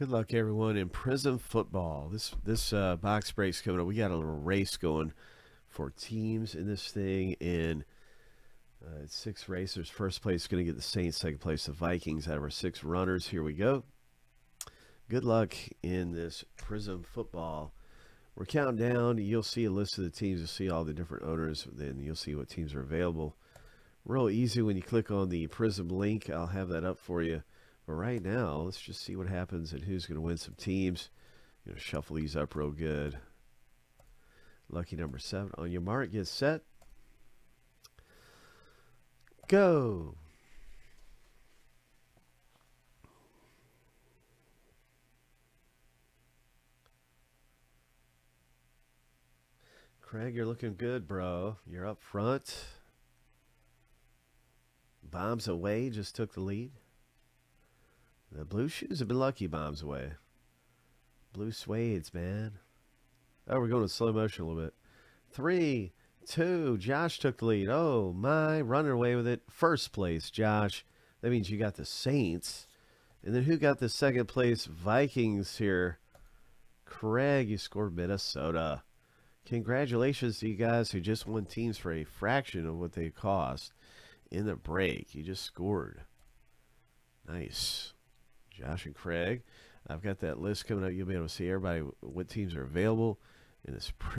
Good luck, everyone, in Prizm football. This this uh, box break's coming up. We got a little race going for teams in this thing. In uh, six racers, first place is going to get the Saints. Second place, the Vikings. Out of our six runners, here we go. Good luck in this Prizm football. We're counting down. You'll see a list of the teams. You'll see all the different owners. Then you'll see what teams are available. Real easy when you click on the Prizm link. I'll have that up for you. But right now, let's just see what happens and who's going to win some teams. You know, shuffle these up real good. Lucky number seven. Oh, On your mark, get set. Go. Craig, you're looking good, bro. You're up front. Bombs away just took the lead. The blue shoes have been lucky bombs away. Blue suedes, man. Oh, we're going to slow motion a little bit. Three, two. Josh took the lead. Oh, my. Running away with it. First place, Josh. That means you got the Saints. And then who got the second place? Vikings here. Craig, you scored Minnesota. Congratulations to you guys who just won teams for a fraction of what they cost in the break. You just scored. Nice. Josh and Craig. I've got that list coming up. You'll be able to see everybody what teams are available in this